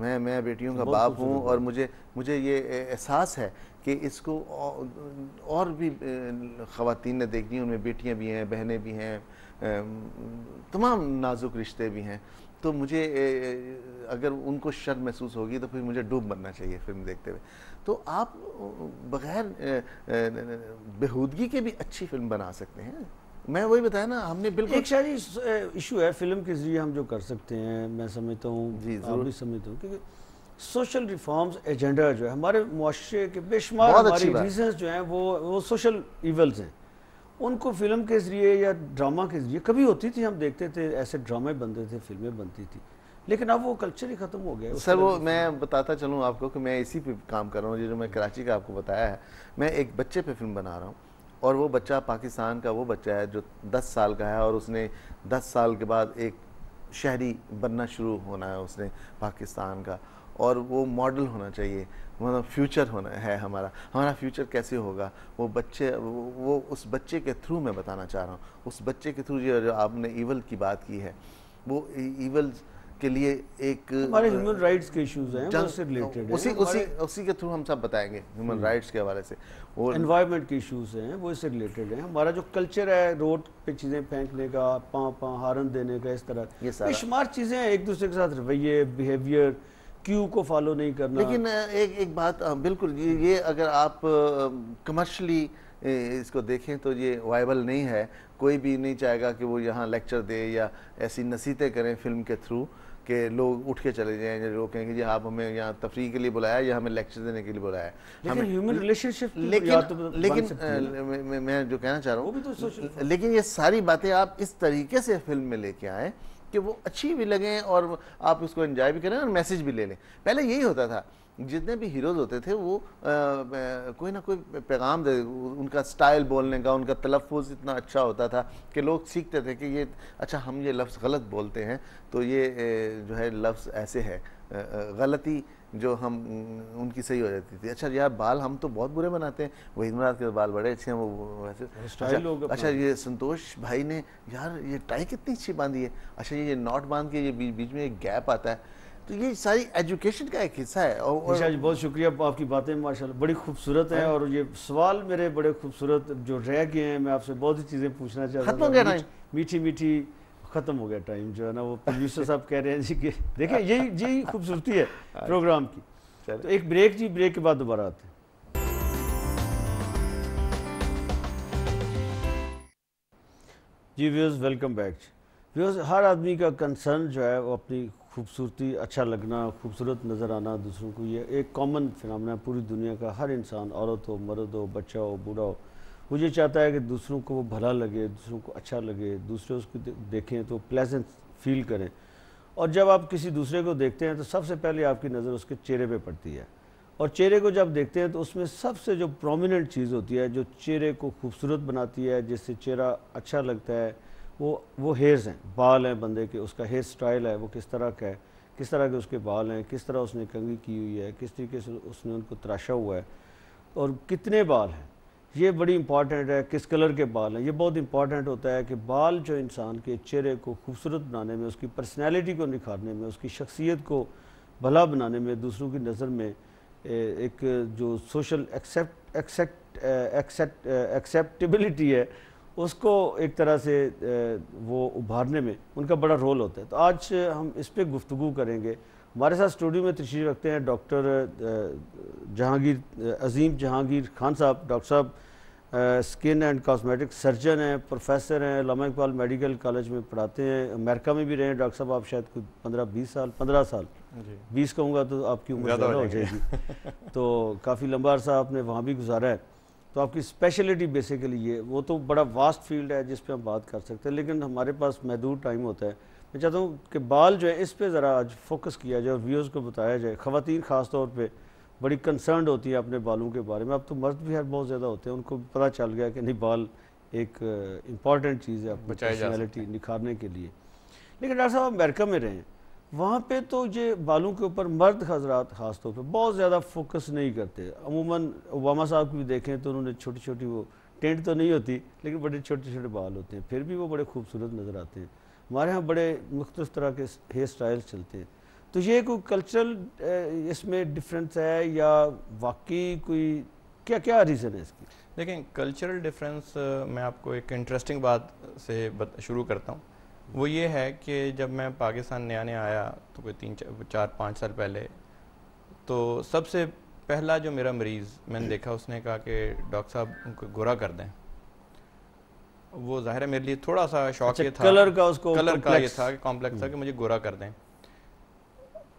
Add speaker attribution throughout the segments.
Speaker 1: मैं मैं बेटियों का बाप हूँ और मुझे मुझे ये एहसास है कि इसको और भी ख़वातीन ने देखनी है उनमें बेटियाँ भी हैं बहनें भी हैं तमाम नाजुक रिश्ते भी हैं। तो मुझे अगर उनको शर्म महसूस होगी तो फिर मुझे डूब बनना चाहिए फ़िल्म देखते हुए। तो आप बगैर बेहूदगी के भी अच्छी फ़िल्म बना सकते हैं। मैं वही बताया ना हमने बिल्कुल
Speaker 2: एक शायद इशू है फ़िल्म के ज़रिए हम जो कर सकते हैं मैं समझता हूँ आप भी समझता हूँ क्योंकि सोशल रिफॉर्म्स एजेंडा जो है हमारे मुआरे के बेशुमार हमारी रीजन जो हैं वो वो सोशल इवल्स हैं। उनको फ़िल्म के ज़रिए या ड्रामा के ज़रिए कभी होती थी हम देखते थे ऐसे ड्रामे बनते थे फ़िल्में बनती थी लेकिन अब वो कल्चर ही ख़त्म हो गया
Speaker 1: सर वो मैं बताता चलूँ आपको कि मैं इसी पे काम कर रहा हूँ जो मैं कराची का आपको बताया है मैं एक बच्चे पे फ़िल्म बना रहा हूँ। और वो बच्चा पाकिस्तान का वो बच्चा है जो 10 साल का है और उसने 10 साल के बाद एक शहरी बनना शुरू होना है उसने पाकिस्तान का। और वो मॉडल होना चाहिए मतलब फ्यूचर होना है हमारा। हमारा फ्यूचर कैसे होगा? वो बच्चे, वो उस बच्चे के थ्रू मैं बताना चाह रहा हूँ। उस बच्चे के थ्रू जो आपने ईवल की बात की है, वो ईवल के लिए एक
Speaker 2: हमारे ह्यूमन राइट्स के इश्यूज़ हैं उससे रिलेटेड
Speaker 1: उसी उसी उसी के थ्रू हम सब बताएँगे ह्यूमन। राइट्स के हवाले से।
Speaker 2: और एनवायरनमेंट के इश्यूज़ हैं वो इससे रिलेटेड हैं। हमारा जो कल्चर है रोड पे चीज़ें फेंकने का पाँ पाँ हारन देने का इस तरह। ये बेशुमार चीज़ें हैं एक दूसरे के साथ रवैये बिहेवियर क्यू को फॉलो नहीं करना।
Speaker 1: लेकिन एक एक बात बिल्कुल ये, ये अगर आप कमर्शली इसको देखें तो ये वायबल नहीं है। कोई भी नहीं चाहेगा कि वो यहाँ लेक्चर दे या ऐसी नसीहतें करें फ़िल्म के थ्रू कि लोग उठ के चले जाएँ या लोग कहेंगे जी आप हमें यहाँ तफरी के लिए बुलाया या हमें लेक्चर देने के लिए बुलाया
Speaker 2: लेकिन ह्यूमन रिलेशनशिप
Speaker 1: लेकिन तो लेकिन मैं जो कहना चाह रहा हूँ तो लेकिन ये सारी बातें आप इस तरीके से फ़िल्म में लेके आए कि वो अच्छी भी लगें और आप उसको एंजॉय भी करें और मैसेज भी ले लें। पहले यही होता था जितने भी हीरोज़ होते थे वो आ, कोई ना कोई पैगाम दे उनका स्टाइल बोलने का उनका तलफ़ इतना अच्छा होता था कि लोग सीखते थे कि ये अच्छा हम ये लफ्ज़ गलत बोलते हैं तो ये जो है लफ्ज़ ऐसे है। गलती जो हम उनकी सही हो जाती थी। अच्छा यार बाल हम तो बहुत बुरे बनाते हैं। वही मुराद के बाल बड़े अच्छे हैं वो वैसे अच्छा, अच्छा ये संतोष भाई ने यार ये टाई कितनी अच्छी बांधी है। अच्छा ये नॉट बाँध के ये बीच बीच में एक गैप आता है। तो ये सारी एजुकेशन का एक हिस्सा है
Speaker 2: और जी बहुत शुक्रिया आपकी बातें माशाल्लाह बड़ी खूबसूरत हैं हाँ। और ये सवाल मेरे बड़े खूबसूरत जो रह गए हैं मैं आपसे बहुत सी चीज़ें पूछना चाहता हूँ मीठी मीठी ख़त्म हो गया टाइम जो है ना वो प्रोड्यूसर साहब कह रहे हैं जी कि देखिए यही यही खूबसूरती है प्रोग्राम की। तो एक ब्रेक जी ब्रेक के बाद दोबारा आते हैं। जी व्यूज़ वेलकम बैक व्यूज़ हर आदमी का कंसर्न जो है वो अपनी खूबसूरती अच्छा लगना, खूबसूरत नज़र आना दूसरों को, ये एक कॉमन फिनमिना पूरी दुनिया का। हर इंसान, औरत हो मर्द हो बच्चा हो बूढ़ा हो वो ये चाहता है कि दूसरों को वो भला लगे, दूसरों को अच्छा लगे, दूसरे उसको देखें तो प्लेजेंट फील करें। और जब आप किसी दूसरे को देखते हैं तो सबसे पहले आपकी नज़र उसके चेहरे पे पड़ती है। और चेहरे को जब देखते हैं तो उसमें सबसे जो प्रोमिनेंट चीज़ होती है, जो चेहरे को खूबसूरत बनाती है, जिससे चेहरा अच्छा लगता है वो वो हेयर्स हैं। बाल हैं बंदे के, उसका हेयर स्टाइल है, वो किस तरह का है, किस तरह के उसके बाल हैं, किस तरह उसने कंगी की हुई है, किस तरीके से उसने उनको तराशा हुआ है और कितने बाल हैं। ये बड़ी इंपॉर्टेंट है, किस कलर के बाल हैं। ये बहुत इंपॉर्टेंट होता है कि बाल जो इंसान के चेहरे को खूबसूरत बनाने में, उसकी पर्सनैलिटी को निखारने में, उसकी शख्सियत को भला बनाने में, दूसरों की नज़र में एक जो social accept accept accept acceptability है उसको एक तरह से वो उभारने में उनका बड़ा रोल होता है। तो आज हम इस पर गुफ्तु करेंगे। हमारे साथ स्टूडियो में तशरीफ़ रखते हैं डॉक्टर जहांगीर अजीम जहांगीर खान साहब। डॉक्टर साहब स्किन एंड कॉस्मेटिक सर्जन हैं प्रोफेसर हैं लामा इकबाल मेडिकल कॉलेज में पढ़ाते हैं अमेरिका में भी रहे हैं। डॉक्टर साहब आप शायद कुछ पंद्रह बीस साल पंद्रह साल बीस कहूँगा तो आपकी उम्र ज़्यादा हो जाएगी। तो काफ़ी लंबा अरसा आपने वहाँ भी गुजारा है। तो आपकी स्पेशलिटी बेसिकली ये वो तो बड़ा वास्ट फ़ील्ड है जिस पे हम बात कर सकते हैं लेकिन हमारे पास महदूद टाइम होता है। मैं चाहता हूँ कि बाल जो है इस पर ज़रा आज फोकस किया जाए और व्यूज़ को बताया जाए। ख़वान ख़ास तौर पर बड़ी कंसर्न होती है अपने बालों के बारे में। अब तो मर्द भी हर बहुत ज़्यादा होते हैं उनको पता चल गया कि नहीं बाल एक इंपॉर्टेंट चीज़ है अपनी पर्सनैलिटी निखारने के लिए। लेकिन डॉक्टर साहब अमेरिका में रहें। वहाँ पे तो ये बालों के ऊपर मर्द हजरात ख़ास तौर पर बहुत ज़्यादा फोकस नहीं करते। अमूमन ओबामा साहब को भी देखें तो उन्होंने छोटी छोटी वो टेंट तो नहीं होती, लेकिन बड़े छोटे छोटे बाल होते हैं। फिर भी वो बड़े खूबसूरत नज़र आते हैं। हमारे यहाँ बड़े मुख्तु तरह के हेयर स्टाइल चलते हैं। तो ये कोई कल्चरल इसमें डिफरेंस है या वाकई कोई क्या क्या रीज़न है इसकी?
Speaker 3: देखें कल्चरल डिफरेंस मैं आपको एक इंटरेस्टिंग बात से शुरू करता हूँ। वो ये है कि जब मैं पाकिस्तान नया नया आया तो कोई तीन चार, चार पाँच साल पहले तो सबसे पहला जो मेरा मरीज़ मैंने देखा उसने कहा कि डॉक्टर साहब उनको गोरा कर दें। वो ज़ाहिर है मेरे लिए थोड़ा सा शौक अच्छा, ये था
Speaker 2: कलर का उसको
Speaker 3: कलर का ये था कि कॉम्प्लेक्स था कि मुझे गोरा कर दें।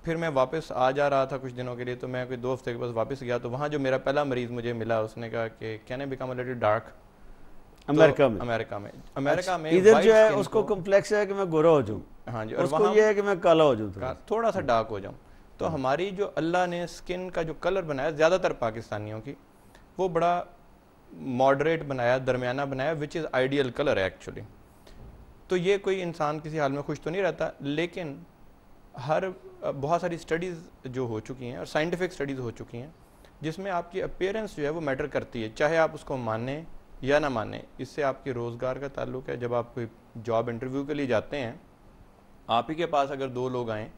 Speaker 3: फिर मैं वापस आ जा रहा था कुछ दिनों के लिए तो मैं कोई दो हफ़्ते के पास वापस गया तो वहाँ जो मेरा पहला मरीज़ मुझे मिला उसने कहा कि can a become little dark
Speaker 2: America में।
Speaker 3: अमेरिका में। अमेरिका
Speaker 2: में इधर जो है उसको कॉम्प्लेक्स है कि मैं गोरा हो जाऊँ। हाँ जी और उसको ये है कि मैं काला हो जाऊँ
Speaker 3: थोड़ा। सा डार्क हो जाऊँ। तो हमारी जो अल्लाह ने स्किन का जो कलर बनाया ज़्यादातर पाकिस्तानियों की वो बड़ा मॉडरेट बनाया दरमियाना बनाया विच इज़ आइडियल कलर है एक्चुअली तो ये कोई इंसान किसी हाल में खुश तो नहीं रहता लेकिन हर बहुत सारी स्टडीज़ जो हो चुकी हैं और साइंटिफिक स्टडीज़ हो चुकी हैं जिसमें आपकी अपेयरेंस जो है वो मैटर करती है चाहे आप उसको माने या ना माने इससे आपके रोज़गार का ताल्लुक है। जब आप कोई जॉब इंटरव्यू के लिए जाते हैं आप ही के पास अगर दो लोग आएँ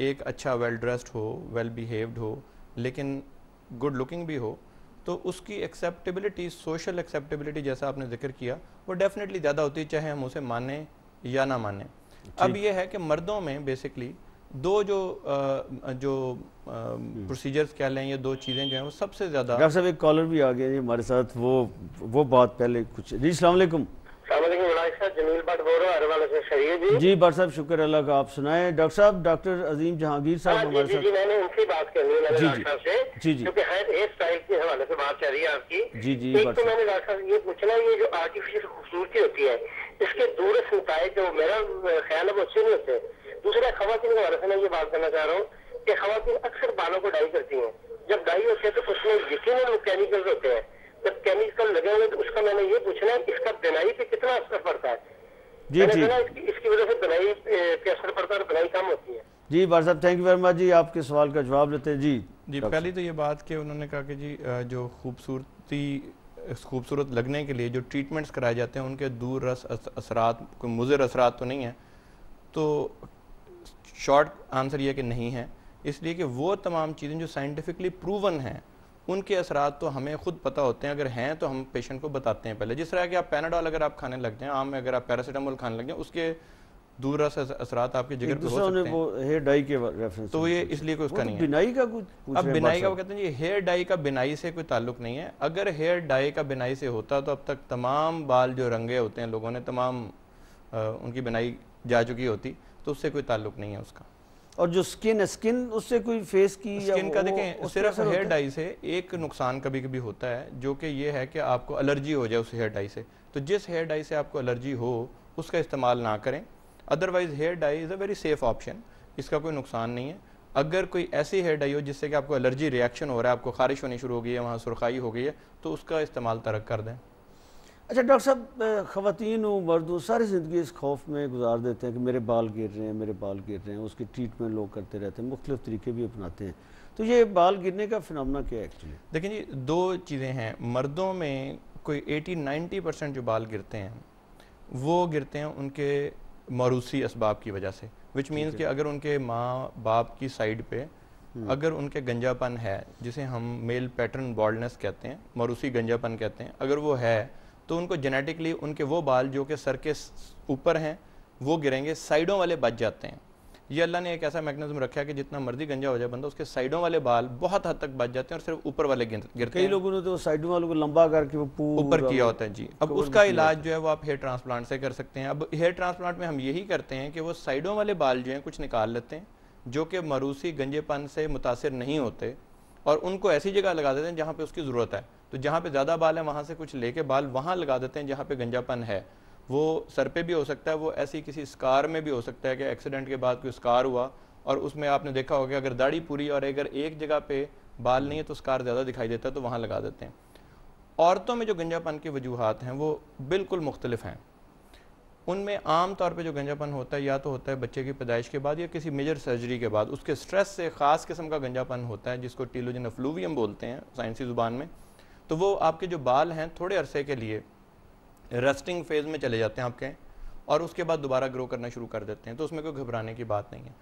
Speaker 3: एक अच्छा वेल ड्रेस्ड हो वेल बिहेव्ड हो लेकिन गुड लुकिंग भी हो तो उसकी एक्सेप्टेबिलिटी सोशल एक्सेप्टेबिलिटी जैसा आपने ज़िक्र किया वो डेफिनेटली ज़्यादा होती है चाहे हम उसे माने या ना माने। अब ये है कि मर्दों में बेसिकली दो जो आ, जो प्रोसीजर्स कह लें या दो चीज़ें जो हैं वो सबसे ज़्यादा
Speaker 2: डॉक्टर साहब एक कॉलर भी आ गया जी हमारे साथ। वो वो बात पहले कुछ। जी सलामकुम जी जी भट्ट साहब शुक्र अल्लाह का आप सुनाए। डॉक्टर साहब डॉक्टर अजीम जहांगीर साहब हाँ,
Speaker 4: हमारे साथ मैंने उनसे बात करनी है
Speaker 2: जी जी। जी जी।
Speaker 4: क्योंकि हेयर स्टाइल के हवाले से बात चल रही है आपकी।
Speaker 2: जी जी
Speaker 4: एक तो मैंने डॉक्टर साहब ये पूछना ये जो आर्टिफिशियल खूबसूरती होती है इसके दूरस्थ नतज जो मेरा ख्याल है वो अच्छे नहीं होते। दूसरा खातन के हवाले से मैं ये बात करना चाह रहा हूँ कि खातन अक्सर बालों को डाई करती हैं। जब डाई होती है तो उसमें यकीन वो केमिकल होते हैं। जब केमिकल लगे हुए तो उसका मैंने ये पूछना है इसका बिनाई पे कितना असर पड़ता है? जी जी। इसकी, इसकी वजह से बिनाई पे असर पड़ता है और बिनाई कम होती है।
Speaker 2: जी बार साहब थैंक यू वेरी मच जी आपके सवाल का जवाब लेते हैं। जी
Speaker 3: जी पहली तो ये बात कि उन्होंने कहा कि जी जो खूबसूरती खूबसूरत लगने के लिए जो ट्रीटमेंट्स कराए जाते हैं उनके दूर रस असरात कोई मुजर असरात तो नहीं है। तो शॉर्ट आंसर ये कि नहीं है। इसलिए कि वो तमाम चीज़ें जो साइंटिफिकली प्रूवन हैं उनके असरात तो हमें खुद पता होते हैं अगर हैं तो हम पेशेंट को बताते हैं पहले। जिस तरह कि आप पैनाडॉल अगर आप खाने लग जाएँ आम में अगर आप पैरासीटामोल खाने लग जाएँ उसके दूर असरात आपके जिगर पे हो सकते हैं। हेयर डाई के रेफरेंस तो ये इसलिए कोई उसका तो नहीं
Speaker 2: है। बिनाई का कुछ
Speaker 3: अब बिनाई का वो कहते हैं ये हेयर डाई का बिनाई से कोई ताल्लुक नहीं है। अगर हेयर डाई का बिनाई से होता तो अब तक तमाम बाल जो रंगे होते हैं लोगों ने तमाम उनकी बिनाई जा चुकी होती तो उससे कोई ताल्लुक नहीं है उसका।
Speaker 2: और जो स्किन है स्किन उससे कोई फेस की
Speaker 3: स्किन का देखें सिर्फ़ हेयर डाई से एक नुकसान कभी कभी होता है जो कि ये है कि आपको एलर्जी हो जाए उस हेयर डाई से। तो जिस हेयर डाई से आपको एलर्जी हो उसका इस्तेमाल ना करें। Otherwise hair dye is a very safe option इसका कोई नुकसान नहीं है। अगर कोई ऐसी हेयर डाई हो जिससे कि आपको एलर्जी रिएक्शन हो रहा है आपको खारिश होनी शुरू हो गई है वहाँ सुरखाई हो गई है तो उसका इस्तेमाल तरक कर दें।
Speaker 2: अच्छा डॉक्टर साहब ख़वान मर्द सारी ज़िंदगी इस खौफ में गुजार देते हैं कि मेरे बाल गिर रहे हैं मेरे बाल गिर रहे हैं उसकी ट्रीटमेंट लोग करते रहते हैं मुख्तलिफ़ तरीके भी अपनाते हैं। तो ये बाल गिरने का फिनमना क्या है एक्चुअली
Speaker 3: देखिए जी दो चीज़ें हैं। मर्दों में कोई एटी नाइन्टी परसेंट जो बाल गिरते हैं वो गिरते हैं उनके मरूसी इसबाब की वजह से विच मीन्स कि अगर उनके माँ बाप की साइड पे हम्म। अगर उनके गंजापन है जिसे हम मेल पैटर्न बॉल्डनेस कहते हैं मरूसी गंजापन कहते हैं अगर वो है तो उनको जेनेटिकली उनके वो बाल जो कि सर के ऊपर हैं वो गिरेंगे साइडों वाले बच जाते हैं। ये अल्लाह ने एक ऐसा मैकेनिज्म रखा है कि जितना मर्ज़ी गंजा हो जाए बंदा उसके साइडों वाले बाल बहुत हद तक बच जाते हैं और सिर्फ़ ऊपर वाले गिरते
Speaker 2: कई लोगों ने तो साइडों वालों को लंबा करके वो
Speaker 3: ऊपर किया होता है जी। अब उसका इलाज जो है। वो आप हेयर ट्रांसप्लांट से कर सकते हैं। अब हेयर ट्रांसप्लांट में हम यही करते हैं कि वो साइडों वाले बाल जो हैं कुछ निकाल लेते हैं जो कि मरूसी गंजेपन से मुतासर नहीं होते और उनको ऐसी जगह लगा देते हैं जहाँ पे उसकी ज़रूरत है। तो जहाँ पे ज़्यादा बाल है, वहाँ से कुछ लेके बाल वहाँ लगा देते हैं जहाँ पे गंजापन है। वो सर पे भी हो सकता है, वो ऐसी किसी स्कार में भी हो सकता है कि एक्सीडेंट के बाद कोई स्कार हुआ और उसमें आपने देखा होगा अगर दाढ़ी पूरी और अगर एक जगह पे बाल नहीं है तो स्कार ज़्यादा दिखाई देता है तो वहाँ लगा देते हैं। औरतों में जो गंजापन की वजूहत हैं, वो बिल्कुल मुख्तलिफ़ हैं। उनमें आम तौर पे जो गंजापन होता है, या तो होता है बच्चे की पैदाइश के बाद या किसी मेजर सर्जरी के बाद, उसके स्ट्रेस से ख़ास किस्म का गंजापन होता है, जिसको टीलोजन फ्लूवियम बोलते हैं साइंसी ज़ुबान में। तो वो आपके जो बाल हैं थोड़े अरसे के लिए रस्टिंग फ़ेज़ में चले जाते हैं आपके, और उसके बाद दोबारा ग्रो करना शुरू कर देते हैं तो उसमें कोई घबराने की बात नहीं है।